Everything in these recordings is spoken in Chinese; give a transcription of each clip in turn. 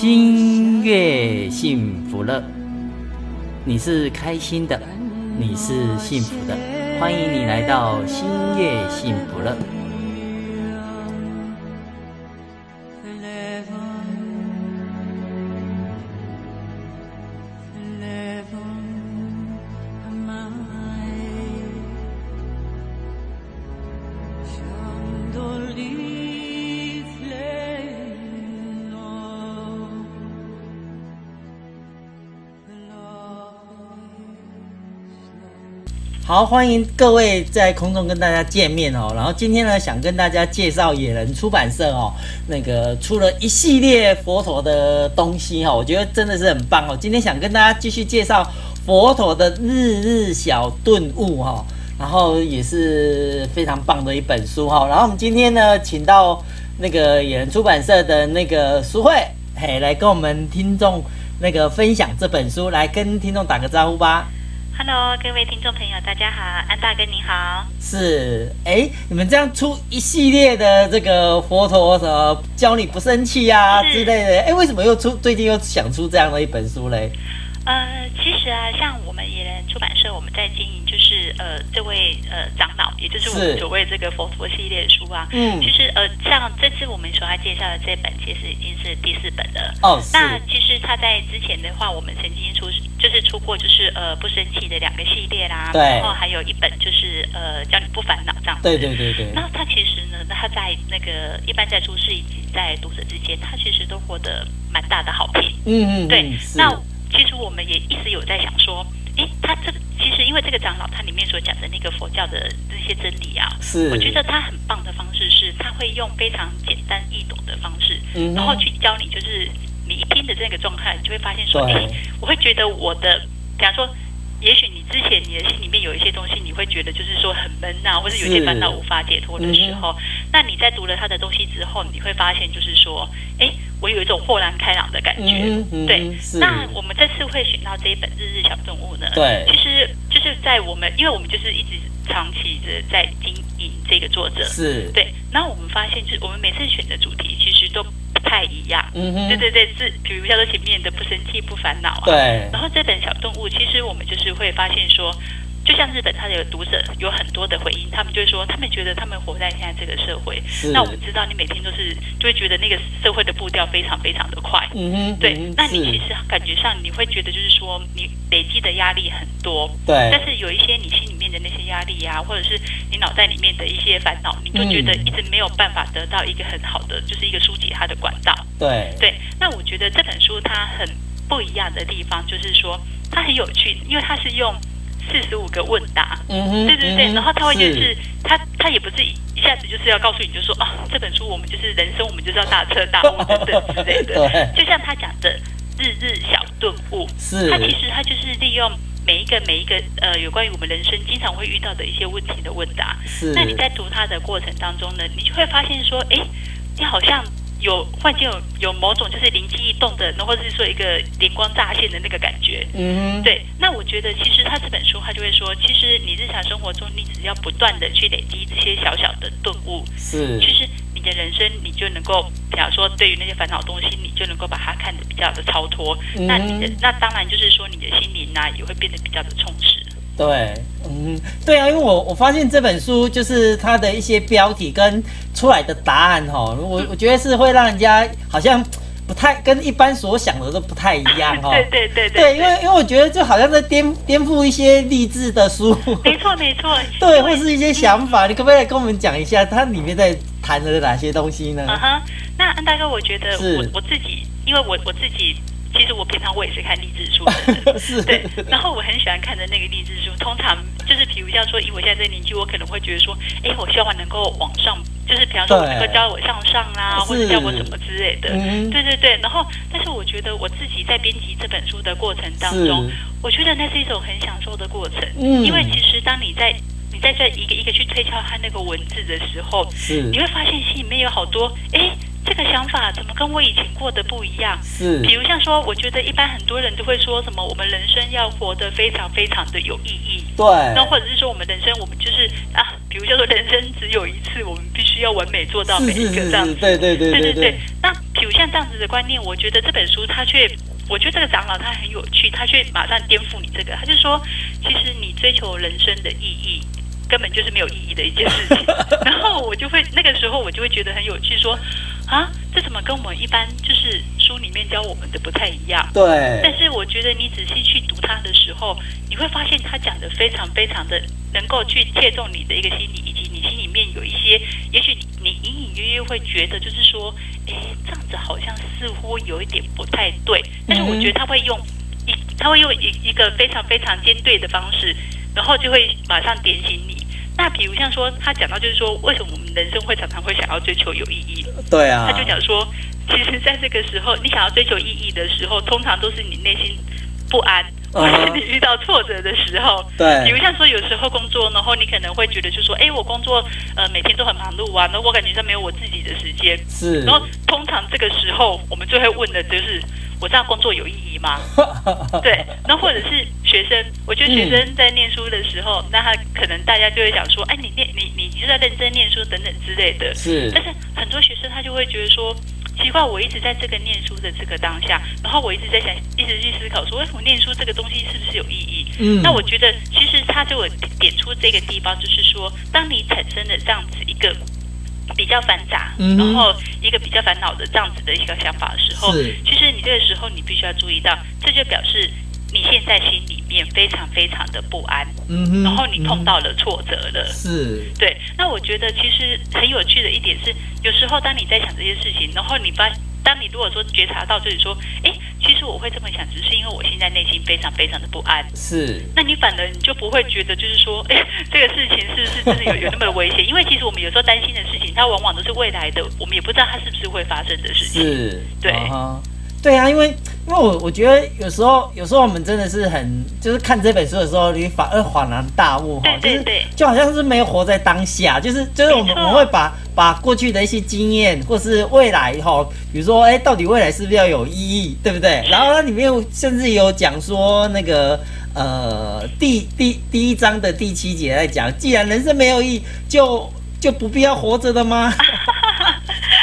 心悦幸福乐，你是开心的，你是幸福的，欢迎你来到心悦幸福乐。好，欢迎各位在空中跟大家见面哦。然后今天呢，想跟大家介绍野人出版社哦，那个出了一系列佛陀的东西哈，我觉得真的是很棒哦。今天想跟大家继续介绍佛陀的日日小顿悟哈，然后也是非常棒的一本书哈。然后我们今天呢，请到那个野人出版社的那个苏慧，嘿，来跟我们听众那个分享这本书，来跟听众打个招呼吧。Hello，各位听众朋友，大家好，安大哥你好。是，哎，你们这样出一系列的这个佛陀什么教你不生气啊之类的，哎，为什么又出最近又想出这样的一本书嘞？呃，其实啊，像我们野人出版社，我们在经营，就是呃，这位呃长老，也就是我们所谓这个佛陀系列书啊。嗯。其实呃，像这次我们所要介绍的这本，其实已经是第四本了。哦。那其实他在之前的话，我们曾经出就是出过就是呃不生气的两个系列啦。对。然后还有一本就是呃叫你不烦恼这样子。对对对对。那他其实呢，那他在那个一般在出世以及在读者之间，他其实都获得蛮大的好评。嗯嗯。对。那。其实我们也一直有在想说，诶，他这其实因为这个长老他里面所讲的那个佛教的那些真理啊，是我觉得他很棒的方式是，他会用非常简单易懂的方式，然后去教你，就是你一听的这个状态，你就会发现说，诶，我会觉得我的，假如说。也许你之前你的心里面有一些东西，你会觉得就是说很闷呐，或者有些烦恼无法解脱的时候，那你在读了他的东西之后，你会发现就是说，哎，我有一种豁然开朗的感觉。对，那我们这次会选到这一本《日日小动物》呢？对，其实就是在我们，因为我们就是一直长期的在经营这个作者，是对。那我们发现，就是我们每次选的主题其实都。不太一样，嗯哼，对对对，是比如叫做前面的不生气不烦恼啊，对，然后这本小动物，其实我们就是会发现说。就像日本，它的读者有很多的回应，他们就是说，他们觉得他们活在现在这个社会。那我们知道，你每天都是就会觉得那个社会的步调非常非常的快。嗯哼，对。那你其实感觉上你会觉得，就是说你累积的压力很多。对。但是有一些你心里面的那些压力啊，或者是你脑袋里面的一些烦恼，你就觉得一直没有办法得到一个很好的，就是一个疏解它的管道。对。对。那我觉得这本书它很不一样的地方，就是说它很有趣，因为它是用。四十五个问答，嗯哼，对对对，然后他会就是。他他也不是一下子就是要告诉你就说啊这本书我们就是人生我们就是要大彻大悟等等之类的，就像他讲的日日小顿悟，是，他其实他就是利用每一个每一个呃有关于我们人生经常会遇到的一些问题的问答，是，那你在读他的过程当中呢，你就会发现说，哎，你好像。有幻境，有有某种就是灵机一动的，或者是说一个灵光乍现的那个感觉。嗯，对。那我觉得其实他这本书，他就会说，其实你日常生活中，你只要不断的去累积这些小小的顿悟，是，其实你的人生你就能够，比方说对于那些烦恼东西，你就能够把它看得比较的超脱。那你的那当然就是说你的心灵呢，也会变得比较的充实。对，嗯，对啊，因为我我发现这本书就是它的一些标题跟出来的答案哈，我我觉得是会让人家好像不太跟一般所想的都不太一样哈。对对对对，因为因为我觉得就好像在颠颠覆一些励志的书。没错没错。对，或是一些想法，你可不可以跟我们讲一下它里面在谈的哪些东西呢？嗯哼，那安大哥，我觉得我我自己，因为我我自己。其实我平常我也是看励志书的，是，对。然后我很喜欢看的那个励志书，通常就是比如像说，以我现在这个年纪，我可能会觉得说，哎，我希望能够往上，就是比方说我能够教我向上啦，或者教我什么之类的。对对对。然后，但是我觉得我自己在编辑这本书的过程当中，我觉得那是一种很享受的过程。嗯。因为其实当你在你在这一个一个去推敲他那个文字的时候，你会发现心里面有好多，哎。这个想法怎么跟我以前过的不一样？是，比如像说，我觉得一般很多人都会说什么，我们人生要活得非常非常的有意义。对。那或者是说，我们人生我们就是啊，比如叫做人生只有一次，我们必须要完美做到每一个这样子。对对对对对对。那比如像像这样子的观念，我觉得这本书他却，我觉得这个长老他很有趣，他却马上颠覆你这个，他就说，其实你追求人生的意义。根本就是没有意义的一件事情，然后我就会那个时候我就会觉得很有趣，说啊，这怎么跟我们一般就是书里面教我们的不太一样？对。但是我觉得你仔细去读它的时候，你会发现他讲的非常非常的能够去切中你的一个心理，以及你心里面有一些，也许你你隐隐约约会觉得就是说，哎，这样子好像似乎有一点不太对。但是我觉得他会用一他会用一一个非常非常尖对的方式，然后就会马上点醒你。那比如像说，他讲到就是说，为什么我们人生会常常会想要追求有意义？对啊，他就讲说，其实在这个时候，你想要追求意义的时候，通常都是你内心不安，或是你遇到挫折的时候。对，比如像说，有时候工作，然后你可能会觉得，就说，哎，我工作呃每天都很忙碌啊，那我感觉上没有我自己的时间。是，然后通常这个时候，我们就会问的就是。我这样工作有意义吗？对，那或者是学生，我觉得学生在念书的时候，那他可能大家就会想说，哎，你念你你就在认真念书等等之类的。是，但是很多学生他就会觉得说，奇怪，我一直在这个念书的这个当下，然后我一直在想，一直去思考说，为什么念书这个东西是不是有意义？嗯，那我觉得其实他就点出这个地方，就是说，当你产生了这样子一个。比较繁杂，然后一个比较烦恼的这样子的一个想法的时候，其实你这个时候你必须要注意到，这就表示你现在心里面非常非常的不安，嗯然后你碰到了挫折了，是，对。那我觉得其实很有趣的一点是，有时候当你在想这些事情，然后你发。当你如果说觉察到自己说，哎，其实我会这么想，只是因为我现在内心非常非常的不安。是，那你反而你就不会觉得，就是说，哎，这个事情是不是真的有有那么的危险？因为其实我们有时候担心的事情，它往往都是未来的，我们也不知道它是不是会发生的事情。是，对。对啊，因为因为我我觉得有时候有时候我们真的是很就是看这本书的时候，你反而恍然大悟哈，就是就好像是没有活在当下，就是就是我们我们会把把过去的一些经验或是未来哈，比如说哎，到底未来是不是要有意义，对不对？然后它里面甚至有讲说那个呃第第第一章的第七节在讲，既然人生没有意义，就就不必要活着的吗？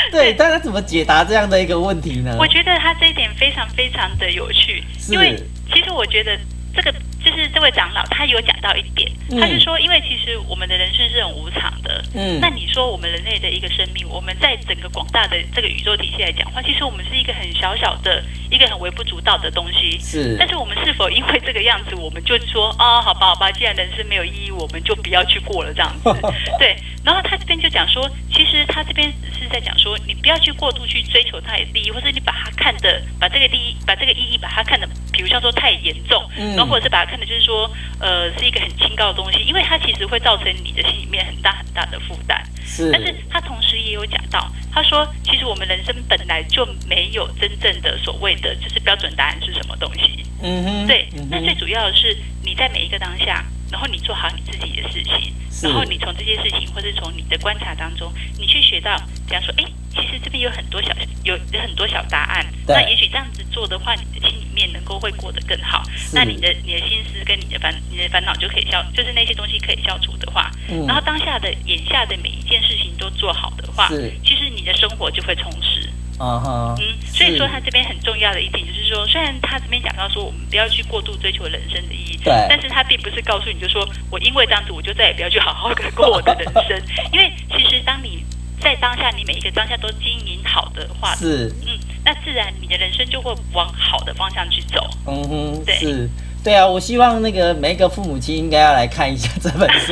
对，但他怎么解答这样的一个问题呢？我觉得他这一点非常非常的有趣，因为其实我觉得这个。就是这位长老，他有讲到一点，他是说，因为其实我们的人生是很无常的。嗯，那你说我们人类的一个生命，我们在整个广大的这个宇宙体系来讲话，其实我们是一个很小小的、一个很微不足道的东西。是，但是我们是否因为这个样子，我们就说啊，好吧，好吧，既然人生没有意义，我们就不要去过了这样子？对。然后他这边就讲说，其实他这边只是在讲说，你不要去过度去追求他的利益，或者你把它看的，把这个利益，把这个意义，把它看的，比如像说太严重，然后或者是把它看的。就是说，呃，是一个很清高的东西，因为它其实会造成你的心里面很大很大的负担。是，但是他同时也有讲到，他说，其实我们人生本来就没有真正的所谓的就是标准答案是什么东西。嗯哼，对。那最主要的是你在每一个当下。然后你做好你自己的事情，然后你从这些事情，或者从你的观察当中，你去学到，比方说，哎，其实这边有很多小有有很多小答案，那也许这样子做的话，你的心里面能够会过得更好。那你的你的心思跟你的烦你的烦恼就可以消，就是那些东西可以消除的话，然后当下的眼下的每一件事情都做好的话，其实你的生活就会充实。嗯哼，嗯，所以说他这边很重要的一点就是说，虽然他这边讲到说我们不要去过度追求人生的意义，对，但是他并不是告诉你就说我因为这样子我就再也不要去好好的过我的人生，因为其实当你在当下你每一个当下都经营好的话，是，嗯，那自然你的人生就会往好的方向去走。嗯哼，对，是。对啊，我希望那个每一个父母亲应该要来看一下这本书，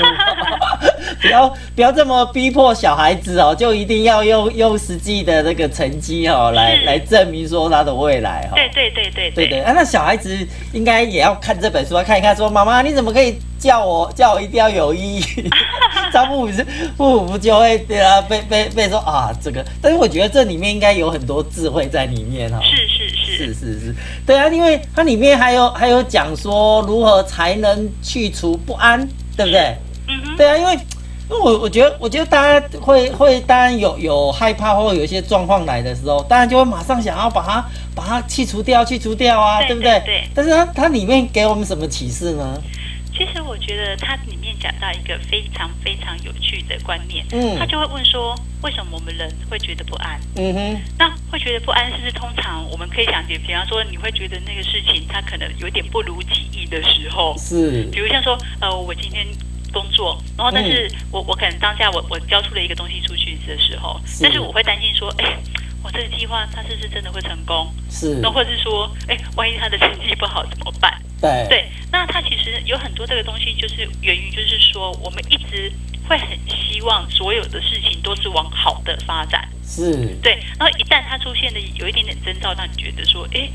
不要不要这么逼迫小孩子哦，就一定要用用实际的那个成绩哦来来证明说他的未来哈。对对对对对对啊，那小孩子应该也要看这本书，看一看说妈妈你怎么可以叫我叫我一定要有意义？张父母是父母就会对啊被被被说啊这个，但是我觉得这里面应该有很多智慧在里面哈。是是是是是是，对啊，因为它里面还有还有讲。说如何才能去除不安，对不对？嗯对啊，因为因为我我觉得，我觉得大家会会，当然有有害怕或有一些状况来的时候，当然就会马上想要把它把它去除掉，去除掉啊，对不对？对。但是它它里面给我们什么启示呢？其实我觉得它里面讲到一个非常非常有趣的观念，嗯，他就会问说，为什么我们人会觉得不安？嗯哼，那会觉得不安，是不是通常我们可以想解，比方说你会觉得那个事情它可能有点不如己意的时候，是，比如像说，呃，我今天工作，然后但是我我可能当下我我交出了一个东西出去的时候，但是我会担心说，哎。我这个计划，它是不是真的会成功？是，那或者是说，哎，万一他的成绩不好怎么办？对，对，那他其实有很多这个东西，就是源于，就是说，我们一直会很希望所有的事情都是往好的发展。是，对，然后一旦它出现的有一点点征兆，让你觉得说，哎，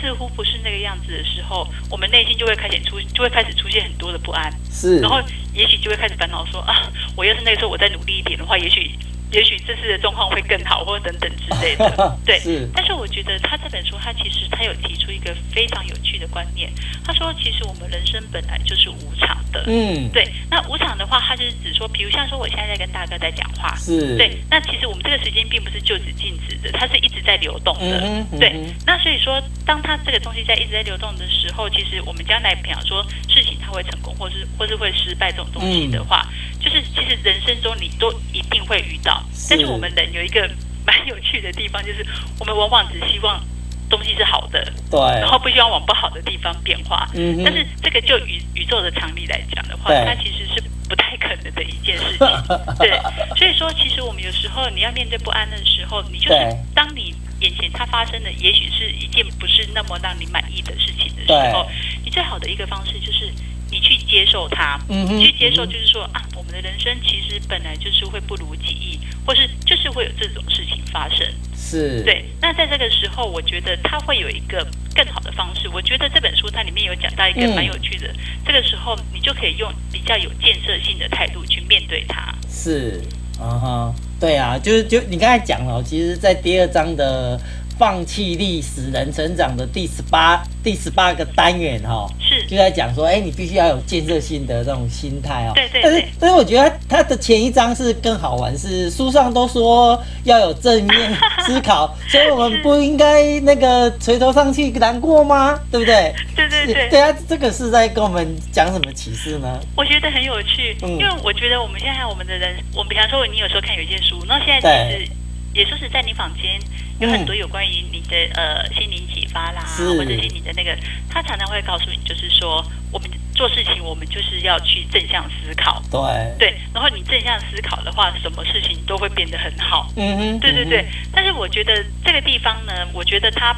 似乎不是那个样子的时候，我们内心就会开始出，就会开始出现很多的不安。是，然后也许就会开始烦恼说，啊，我要是那个时候我再努力一点的话，也许。也许这次的状况会更好，或者等等之类的。对，但是我觉得他这本书，他其实他有提出一个非常有趣的观念。他说，其实我们人生本来就是无常的。嗯，对。那无常的话，他就是指说，比如像说，我现在在跟大哥在讲话。是。对。那其实我们这个时间并不是就此静止的，它是一直在流动的。对。那所以说，当他这个东西在一直在流动的时候，其实我们将来比方说事情它会成功，或是或是会失败这种东西的话，就是其实人生中你都一定会遇到。但是我们人有一个蛮有趣的地方，就是我们往往只希望东西是好的，对，然后不希望往不好的地方变化。嗯，但是这个就宇宇宙的常理来讲的话，它其实是不太可能的一件事情。对，所以说其实我们有时候你要面对不安的时候，你就是当你眼前它发生的也许是一件不是那么让你满意的事情的时候，你最好的一个方式就是。你去接受它，你去接受，就是说啊，我们的人生其实本来就是会不如己意，或是就是会有这种事情发生。是，对。那在这个时候，我觉得他会有一个更好的方式。我觉得这本书它里面有讲到一个蛮有趣的，这个时候你就可以用比较有建设性的态度去面对它。是，啊哈，对啊，就是就你刚才讲了，其实，在第二章的。放弃历史人成长的第十八第十八个单元哈，是就在讲说，哎，你必须要有建设性的这种心态哦。对对。但是但是我觉得它的前一章是更好玩，是书上都说要有正面思考，所以我们不应该那个垂头丧气难过吗？对不对？对对对。对啊，这个是在跟我们讲什么启示呢？我觉得很有趣，因为我觉得我们现在我们的人，我们比方说你有时候看有一件书，那现在其实也说是在你房间。有很多有关于你的呃心灵启发啦，或者是你的那个，他常常会告诉你，就是说我们做事情，我们就是要去正向思考。对对，然后你正向思考的话，什么事情都会变得很好。嗯哼，对对对。但是我觉得这个地方呢，我觉得他，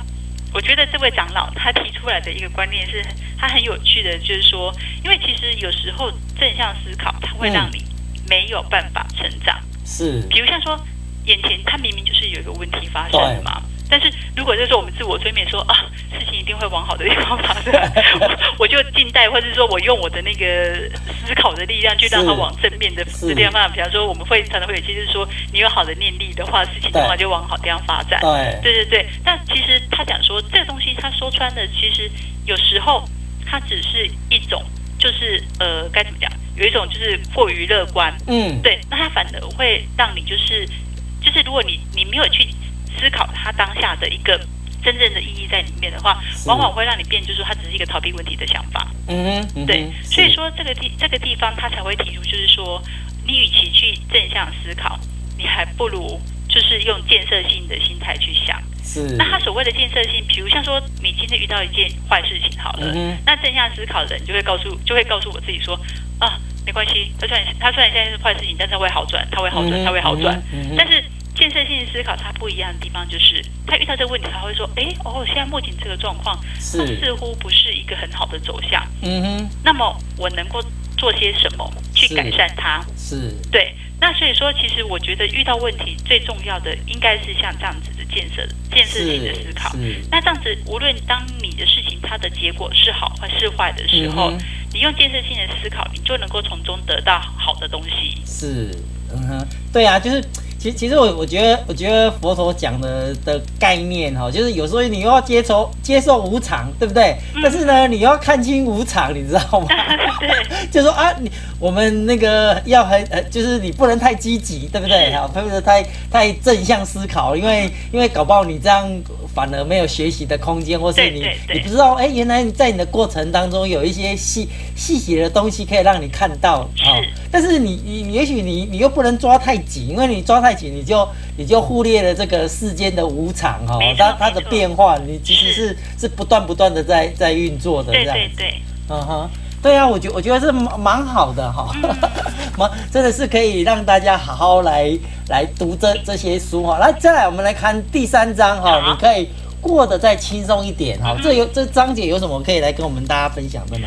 我觉得这位长老他提出来的一个观念是，他很有趣的，就是说，因为其实有时候正向思考，它会让你没有办法成长。是，比如像说。眼前他明明就是有一个问题发生嘛，但是如果就是我们自我催眠说啊，事情一定会往好的地方发展，我我就静待，或者说我用我的那个思考的力量去让它往正面的这地方。比方说，我们会常常会有，其实说你有好的念力的话，事情的话就往好地方发展。对对对对。但其实他讲说，这个东西他说穿的，其实有时候它只是一种，就是呃该怎么讲，有一种就是过于乐观。嗯，对。那它反而会让你就是。就是如果你你没有去思考它当下的一个真正的意义在里面的话，往往会让你变，就是说它只是一个逃避问题的想法。嗯，对。所以说这个地这个地方他才会提出，就是说你与其去正向思考，你还不如就是用建设性的心态去想。是。那他所谓的建设性，比如像说你今天遇到一件坏事情，好了，那正向思考的人就会告诉就会告诉我自己说啊，没关系，他虽然他虽然现在是坏事情，但是他会好转，他会好转，他会好转，但是。建设性思考，它不一样的地方就是，他遇到这个问题，他会说：“哎，哦，现在目前这个状况，它似乎不是一个很好的走向。嗯哼，那么我能够做些什么去改善它？是对。那所以说，其实我觉得遇到问题最重要的，应该是像这样子的建设、建设性的思考。那这样子，无论当你的事情它的结果是好或是坏的时候，你用建设性的思考，你就能够从中得到好的东西。是，嗯哼，对啊，就是。其其其实我我觉得，我觉得佛陀讲的的概念哈，就是有时候你又要接受接受无常，对不对？但是呢，你要看清无常，你知道吗？对，就说啊，你我们那个要很呃，就是你不能太积极，对不对？好，不能太太正向思考，因为因为搞不好你这样反而没有学习的空间，或是你你不知道，哎，原来在你的过程当中有一些细细节的东西可以让你看到啊。但是你你你也许你你又不能抓太紧，因为你抓太紧，你就你就忽略了这个世间的无常哈，它它的变化，你其实是是不断不断的在在运作的这样子。对对对，嗯哼，对啊，我觉我觉得是蛮蛮好的哈，蛮真的是可以让大家好好来来读这这些书哈。来，再来我们来看第三章哈，你可以过得再轻松一点哈。这有这章节有什么可以来跟我们大家分享的呢？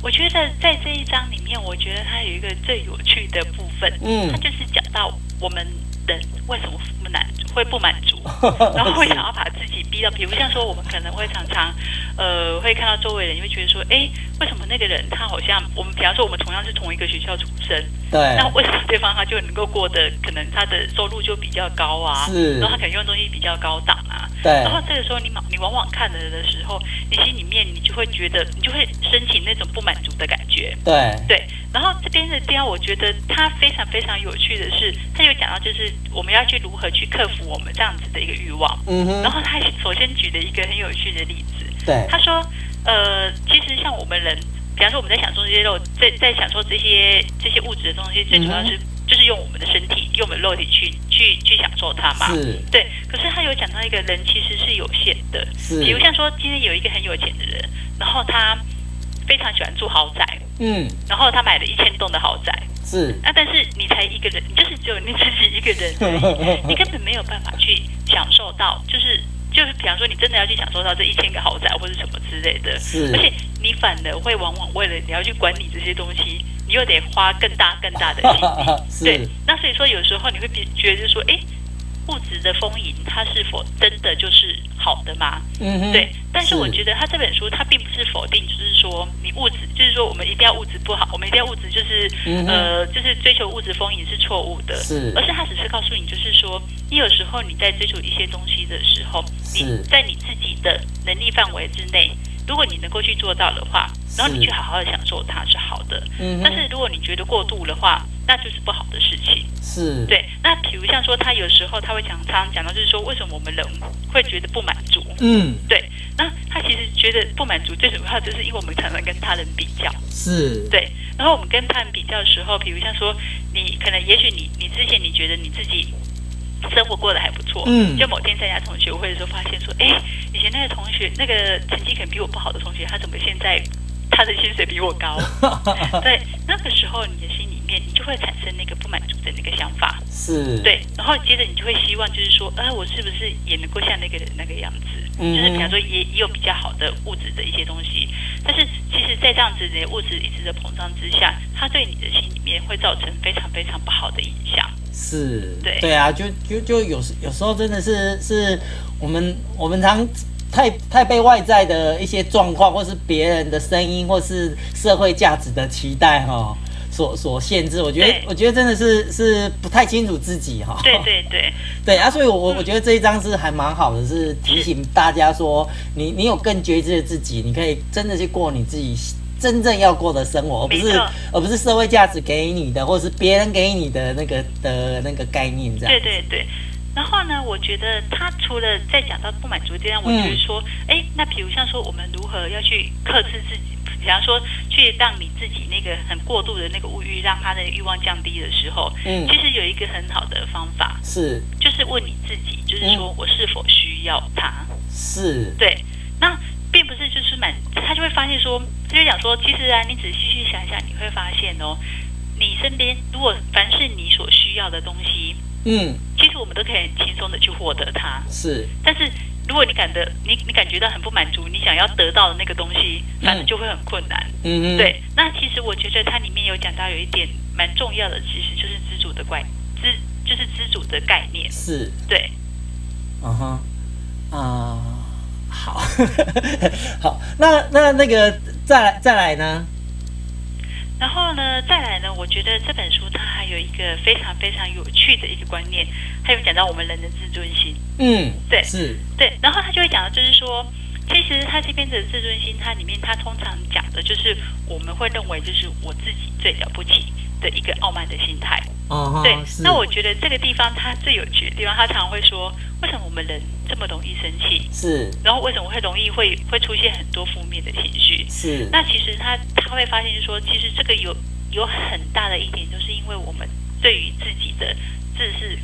我觉得在这一章里面，我觉得它有一个最有趣的部分，嗯，它就是讲到我们人为什么不满会不满足，然后会想要把自己逼到，比如像说，我们可能会常常，呃，会看到周围人，你会觉得说，哎，为什么那个人他好像我们，比方说我们同样是同一个学校出身，对，那为什么对方他就能够过得，可能他的收入就比较高啊，是，然后他可能用东西比较高档啊，对，然后这个时候你往你往往看了的时候，你心里面你就会觉得，你就会升起那种不满足的感觉，对，对，然后这边的雕，我觉得它非常非常有趣的是，他有讲到就是我们要去如何去克服。我们这样子的一个欲望，嗯哼，然后他首先举了一个很有趣的例子，对，他说，呃，其实像我们人，比方说我们在享受这些肉，在在享受这些这些物质的东西，最主要是就是用我们的身体，用我们肉体去去去享受它嘛，是，对。可是他有讲到一个人其实是有限的，是，比如像说今天有一个很有钱的人，然后他非常喜欢住豪宅，嗯，然后他买了一千栋的豪宅。是，那但是你才一个人，你就是只有你自己一个人，你根本没有办法去享受到，就是就是，比方说你真的要去享受到这一千个豪宅或者什么之类的，是，而且你反而会往往为了你要去管理这些东西，你又得花更大更大的精力，对，那所以说有时候你会比觉得说，哎。物质的丰盈，它是否真的就是好的吗？嗯哼，对。但是我觉得他这本书，他并不是否定，就是说你物质，就是说我们一定要物质不好，我们一定要物质就是呃，就是追求物质丰盈是错误的。是，而是他只是告诉你，就是说你有时候你在追求一些东西的时候，你在你自己的能力范围之内。如果你能够去做到的话，然后你去好好的享受它是好的。嗯。但是如果你觉得过度的话，那就是不好的事情。是。对。那比如像说，他有时候他会讲，常常讲到就是说，为什么我们人会觉得不满足？嗯。对。那他其实觉得不满足，最主要就是因为我们常常跟他人比较。是。对。然后我们跟他人比较的时候，比如像说，你可能也许你你之前你觉得你自己。生活过得还不错，嗯，就某天参加同学会的时候，发现说，哎，以前那个同学，那个成绩可能比我不好的同学，他怎么现在他的薪水比我高？对，那个时候你的心里面，你就会产生那个不满足的那个想法，是，对，然后接着你就会希望，就是说，哎，我是不是也能够像那个人那个样子？嗯，就是比方说，也也有比较好的物质的一些东西，但是其实，在这样子的物质一直的膨胀之下，它对你的心里面会造成非常非常不好的影响。是，对对啊，就就就有时有时候真的是是我们我们常太太被外在的一些状况，或是别人的声音，或是社会价值的期待哈，所所限制。我觉得我觉得真的是是不太清楚自己哈。对对对对啊，所以我我我觉得这一张是还蛮好的，是提醒大家说，你你有更觉知的自己，你可以真的去过你自己。真正要过的生活，而不是而不是社会价值给你的，或者是别人给你的那个的那个概念，这样。对对对。然后呢，我觉得他除了在讲到不满足这样，我觉得说，哎，那比如像说，我们如何要去克制自己，比方说去让你自己那个很过度的那个物欲，让他的欲望降低的时候，嗯，其实有一个很好的方法，是就是问你自己，就是说我是否需要他？是，对，那。并不是就是满，他就会发现说，他就讲说，其实啊，你仔细去想想，你会发现哦，你身边如果凡是你所需要的东西，嗯，其实我们都可以很轻松的去获得它。是，但是如果你感的你你感觉到很不满足，你想要得到的那个东西，反正就会很困难。嗯嗯。对，那其实我觉得它里面有讲到有一点蛮重要的，其实就是知足的怪知，就是知足的概念。是。对。嗯哼。啊。好，好，那那那个再来再来呢？然后呢，再来呢，我觉得这本书它还有一个非常非常有趣的一个观念，还有讲到我们人的自尊心。嗯，对，是，对。然后他就会讲到，就是说，其实他这边的自尊心，它里面他通常讲的就是我们会认为就是我自己最了不起的一个傲慢的心态。哦，对。那我觉得这个地方它最有趣的地方，他常常会说，为什么我们人这么容易生气？是。然后为什么会容易会会出现很多负面的情绪？是。那其实他。他会发现，就是说，其实这个有有很大的一点，就是因为我们对于自己的自视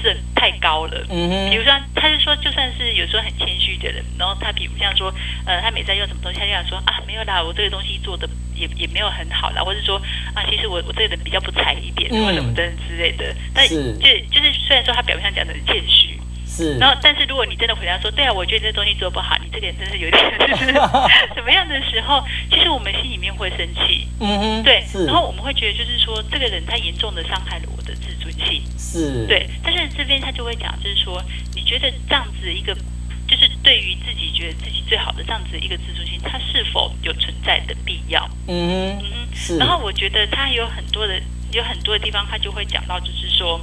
是太高了。嗯哼。比如说，他就说，就算是有时候很谦虚的人，然后他比如像说，呃，他每在用什么东西，他就想说啊，没有啦，我这个东西做的也也没有很好啦，或者说啊，其实我我这个人比较不才一点，或者什么的之类的。但就就是虽然说他表面上讲的很谦虚。然后，但是如果你真的回答说，对啊，我觉得这东西做不好，你这个人真是有点 怎么样的时候，其实我们心里面会生气，嗯哼，对，然后我们会觉得就是说，这个人他严重的伤害了我的自尊心，是，对。但是这边他就会讲，就是说，你觉得这样子一个，就是对于自己觉得自己最好的这样子一个自尊心，它是否有存在的必要？嗯嗯，是。然后我觉得他有很多的，有很多的地方，他就会讲到，就是说。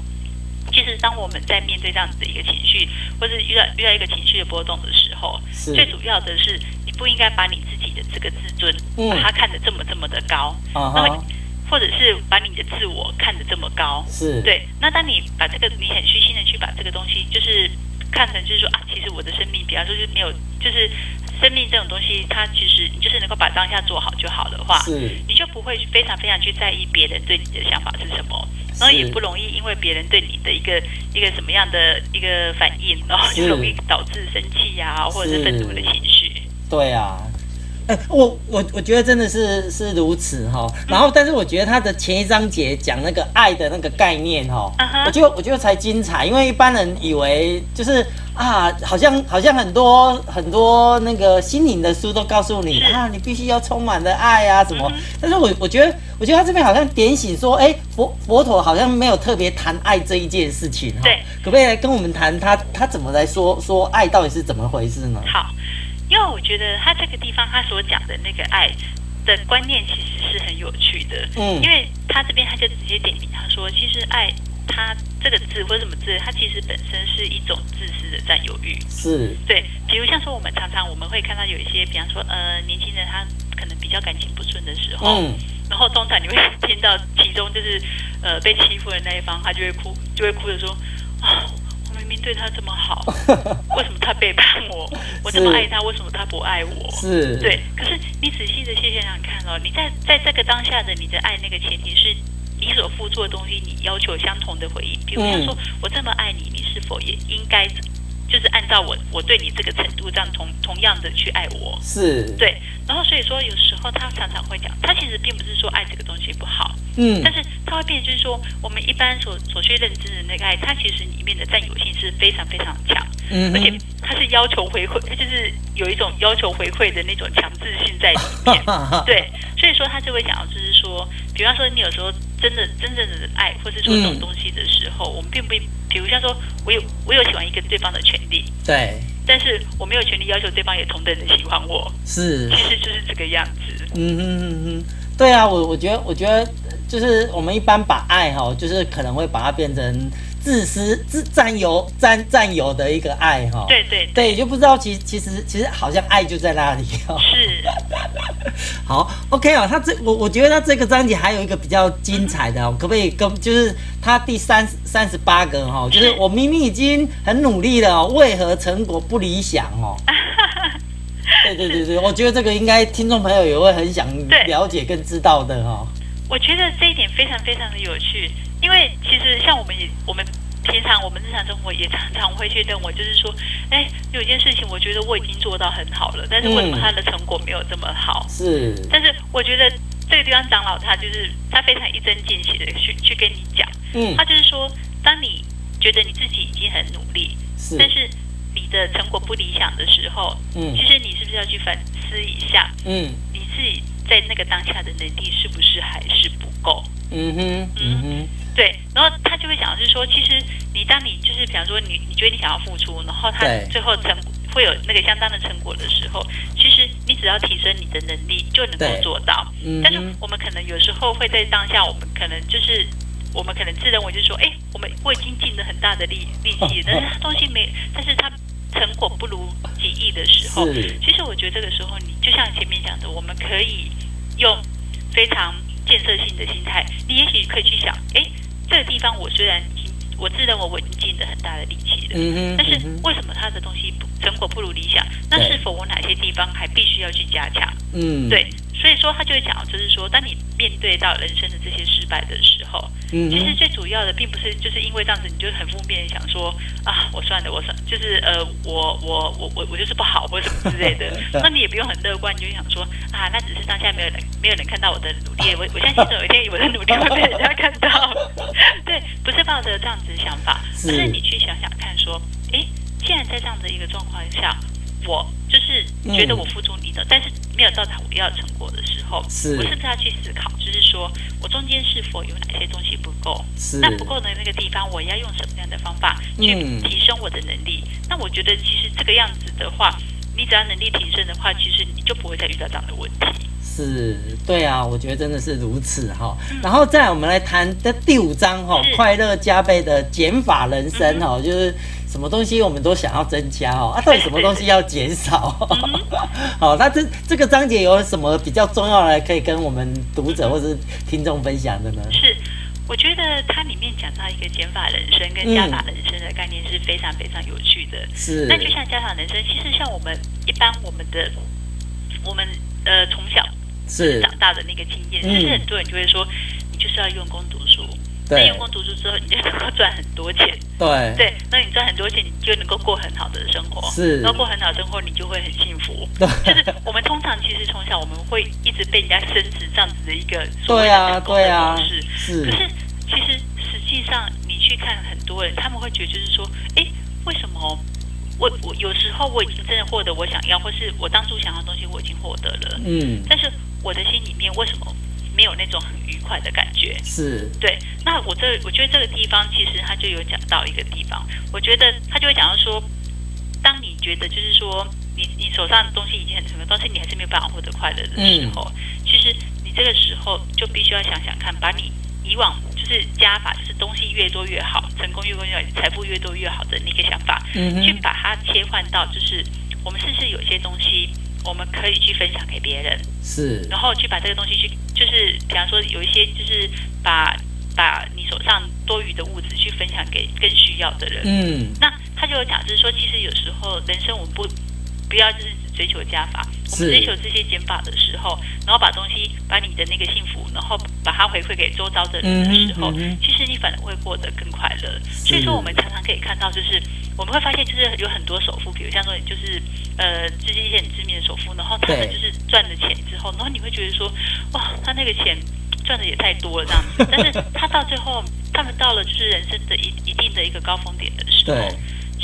其实，当我们在面对这样子的一个情绪，或者遇到遇到一个情绪的波动的时候，最主要的是，你不应该把你自己的这个自尊，把它看得这么这么的高，那么，或者是把你的自我看得这么高，是。对。那当你把这个你很虚心的去把这个东西，就是看成就是说啊，其实我的生命，比方说就没有，就是生命这种东西，它其实你就是能够把当下做好就好的话，是，你就不会非常非常去在意别人对你的想法是什么。然后也不容易，因为别人对你的一个一个什么样的一个反应，然后就容易导致生气呀，或者是愤怒的情绪。对啊，哎，我我我觉得真的是是如此哈。然后，但是我觉得他的前一章节讲那个爱的那个概念哈，我觉得我觉得才精彩，因为一般人以为就是。啊，好像好像很多很多那个心灵的书都告诉你啊，你必须要充满了爱啊什么。但是我我觉得，我觉得他这边好像点醒说，哎，佛佛陀好像没有特别谈爱这一件事情哈。对，可不可以来跟我们谈他他怎么来说说爱到底是怎么回事呢？好，因为我觉得他这个地方他所讲的那个爱的观念其实是很有趣的。嗯，因为他这边他就直接点名他说，其实爱。它这个字或者什么字，它其实本身是一种自私的占有欲。是，对。比如像说，我们常常我们会看到有一些，比方说，呃，年轻人他可能比较感情不顺的时候，嗯，然后通常你会听到其中就是，呃，被欺负的那一方，他就会哭，就会哭着说，啊，我明明对他这么好，为什么他背叛我？我这么爱他，为什么他不爱我？是，对。可是你仔细的去想想看哦，你在在这个当下的你的爱那个前提是。你所付出的东西，你要求相同的回应。比如像说，我这么爱你，你是否也应该就是按照我我对你这个程度，这样同同样的去爱我？是，对。然后所以说，有时候他常常会讲，他其实并不是说爱这个东西不好，嗯，但是他会变，就是说我们一般所所去认知的那个爱，它其实里面的占有性是非常非常强，嗯，而且它是要求回馈，它就是有一种要求回馈的那种强制性在里面，对。所以说他就会讲，就是说，比方说你有时候。真的真正的爱，或是说这种东西的时候，我们并不，比如像说，我有我有喜欢一个对方的权利，对，但是我没有权利要求对方也同等的喜欢我，是，其实就是这个样子。嗯嗯嗯嗯，对啊，我我觉得我觉得就是我们一般把爱哈，就是可能会把它变成。自私、自占有、占占有的一个爱哈，对对对，就不知道其其实其实好像爱就在那里哦。是，好，OK 啊，他这我我觉得他这个章节还有一个比较精彩的，可不可以跟就是他第三三十八个哈，就是我明明已经很努力了，为何成果不理想哦？对对对对，我觉得这个应该听众朋友也会很想了解跟知道的哈。我觉得这一点非常非常的有趣。因为其实像我们也，我们平常我们日常生活也常常会去认为，就是说，哎，有一件事情，我觉得我已经做到很好了，但是为什么他的成果没有这么好？是。但是我觉得这个地方长老他就是他非常一针见血的去去跟你讲，嗯，他就是说，当你觉得你自己已经很努力，是，但是你的成果不理想的时候，嗯，其实你是不是要去反思一下，嗯，你自己在那个当下的能力是不是还是不够？嗯哼，嗯哼。对，然后他就会想的是说，其实你当你就是比方说你你觉得你想要付出，然后他最后成会有那个相当的成果的时候，其实你只要提升你的能力就能够做到。嗯但是我们可能有时候会在当下，我们可能就是我们可能自认为就是说，哎，我们我已经尽了很大的力力气，但是东西没，但是它成果不如己意的时候，其实我觉得这个时候，你就像前面讲的，我们可以用非常建设性的心态，你也许可以去想，哎，这个地方我虽然我自认为我已经尽了很大的力气了，但是为什么他的东西成果不如理想？那是否我哪些地方还必须要去加强？嗯，对。所以说，他就会讲，就是说，当你面对到人生的这些失败的时候，嗯，其实最主要的并不是就是因为这样子，你就很负面想说啊，我算了，我算就是呃，我我我我我就是不好或者什么之类的。那你也不用很乐观，你就想说啊，那只是当下没有人没有人看到我的努力，我我相信总有一天我的努力会被人家看到。对，不是抱着这样子的想法，而是你去想想看，说，哎，既然在这样的一个状况下。我就是觉得我付出你的，但是没有到达我要成果的时候，是我是不是要去思考，就是说我中间是否有哪些东西不够？是那不够的那个地方，我要用什么样的方法去提升我的能力？那我觉得其实这个样子的话，你只要能力提升的话，其实你就不会再遇到这样的问题。是对啊，我觉得真的是如此哈。然后再我们来谈的第五章哈，快乐加倍的减法人生哈，就是。什么东西我们都想要增加哦，啊，到底什么东西要减少？好，那这这个章节有什么比较重要的可以跟我们读者或是听众分享的呢？是，我觉得它里面讲到一个减法人生跟加法人生的概念是非常非常有趣的。是，那就像加法人生，其实像我们一般我们的我们呃从小是长大的那个经验，其实很多人就会说，你就是要用功读书。那用功读书之后，你就能够赚很多钱。对对，那你赚很多钱，你就能够过很好的生活。是，然后过很好的生活，你就会很幸福。就是我们通常其实从小我们会一直被人家升职这样子的一个所谓的成功的模式。是，可是其实实际上你去看很多人，他们会觉得就是说，哎，为什么我我有时候我已经真的获得我想要，或是我当初想要的东西我已经获得了，嗯，但是我的心里面为什么？没有那种很愉快的感觉，是对。那我这我觉得这个地方其实他就有讲到一个地方，我觉得他就会讲到说，当你觉得就是说你你手上的东西已经很成功，但是你还是没有办法获得快乐的时候，其实你这个时候就必须要想想看，把你以往就是加法，就是东西越多越好，成功越多越好，财富越多越好的那个想法，去把它切换到就是我们是不是有些东西。我们可以去分享给别人，是，然后去把这个东西去，就是比方说有一些，就是把把你手上多余的物质去分享给更需要的人。嗯，那他就有讲，就是说，其实有时候人生我们不不要就是只追求加法，我们追求这些减法的时候，然后把东西把你的那个幸福，然后把它回馈给周遭的人的时候，其实你反而会过得更快乐。所以说，我们常常可以看到，就是。我们会发现，就是有很多首富，比如像说，就是呃，这是一些很知名的首富，然后他们就是赚了钱之后，然后你会觉得说，哇，他那个钱赚的也太多了这样子。但是他到最后，他们到了就是人生的一一定的一个高峰点的时候，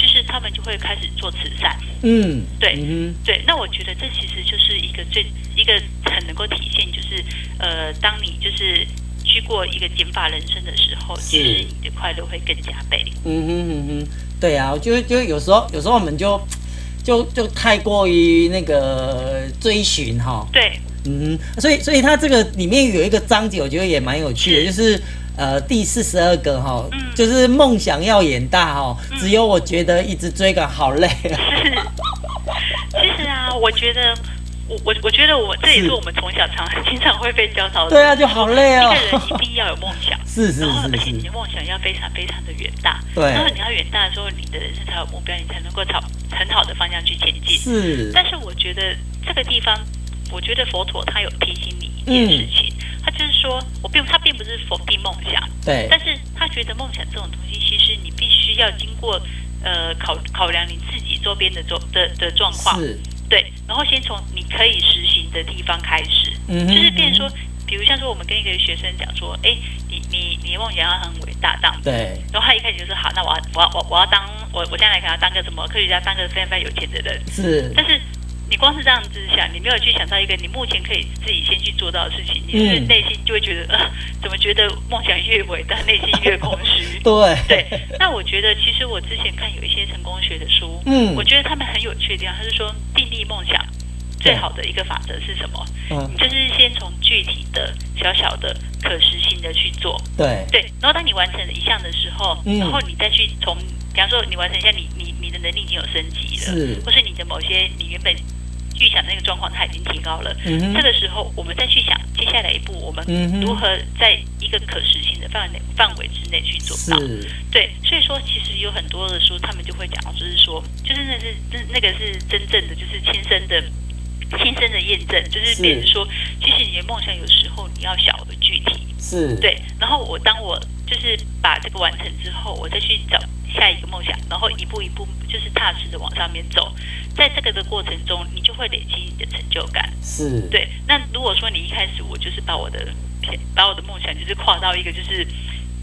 其实他们就会开始做慈善。嗯，对，嗯，对。那我觉得这其实就是一个最一个很能够体现，就是呃，当你就是去过一个减法人生的时候，其实你的快乐会更加倍。嗯哼嗯哼。对啊，就就有时候，有时候我们就就就太过于那个追寻哈。对，嗯，所以所以它这个里面有一个章节，我觉得也蛮有趣的，就是呃第四十二个哈，就是梦想要远大哈，只有我觉得一直追赶好累啊。其实啊，我觉得。我我我觉得我这也是我们从小常经常会被教导的。对啊，就好累哦。一个人一定要有梦想，是是是，然后而且你的梦想要非常非常的远大。对。然后你要远大的时候，你的人生才有目标，你才能够朝很好的方向去前进。是。但是我觉得这个地方，我觉得佛陀他有提醒你事情，他就是说我并他并不是否定梦想，对。但是他觉得梦想这种东西，其实你必须要经过呃考考量你自己周边的周的的状况。是。对，然后先从你可以实行的地方开始，嗯，就是变说，比如像说，我们跟一个学生讲说，哎，你你你梦想要很伟大，这样，对，然后他一开始就说好，那我要我要我我要当我我现在来可能要当个什么科学家，当个非常非常有钱的人，是，但是。你光是这样子想，你没有去想到一个你目前可以自己先去做到的事情，你是内心就会觉得，呃，怎么觉得梦想越伟大，内心越空虚？对对。那我觉得，其实我之前看有一些成功学的书，嗯，我觉得他们很有趣的地方，他是说定立梦想，最好的一个法则是什么？嗯，你就是先从具体的、小小的、可实行的去做。对对，然后当你完成了一项的时候，然后你再去从，比方说你完成一下，你你你的能力已经有升级了，是，或是你的某些你原本。预想那个状况，它已经提高了。这个时候，我们再去想接下来一步，我们如何在一个可实行的范围内范围之内去做到。对，所以说其实有很多的书，他们就会讲，就是说，就是那是那那个是真正的，就是亲身的亲身的验证，就是变成说，其实你的梦想有时候你要小而具体。是对，然后我当我就是把这个完成之后，我再去找。下一个梦想，然后一步一步就是踏实的往上面走，在这个的过程中，你就会累积你的成就感。是对。那如果说你一开始我就是把我的把我的梦想就是跨到一个就是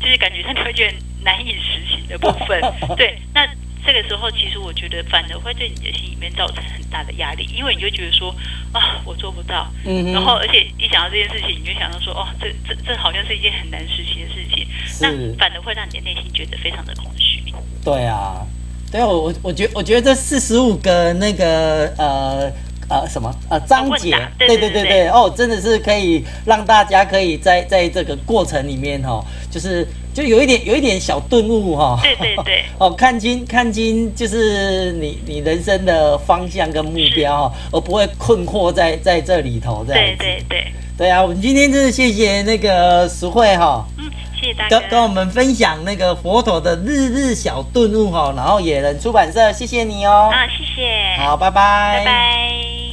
就是感觉上你会觉得难以实行的部分，对，那。这个时候，其实我觉得反而会对你的心里面造成很大的压力，因为你就觉得说啊，我做不到，嗯，然后而且一想到这件事情，你就想到说，哦，这这这好像是一件很难实行的事情，那反而会让你的内心觉得非常的空虚。对啊，对啊，我我我觉我觉得这四十五个那个呃呃什么呃章节，对对对对，哦，真的是可以让大家可以在在这个过程里面哈，就是。就有一点，有一点小顿悟哈。对对对。哦，看清看清，就是你你人生的方向跟目标，而不会困惑在在这里头这样子。对对对。对啊，我们今天真的谢谢那个石慧哈。嗯，谢谢大家。跟跟我们分享那个佛陀的日日小顿悟哈，然后野人出版社，谢谢你哦。啊，谢谢。好，拜拜。拜拜。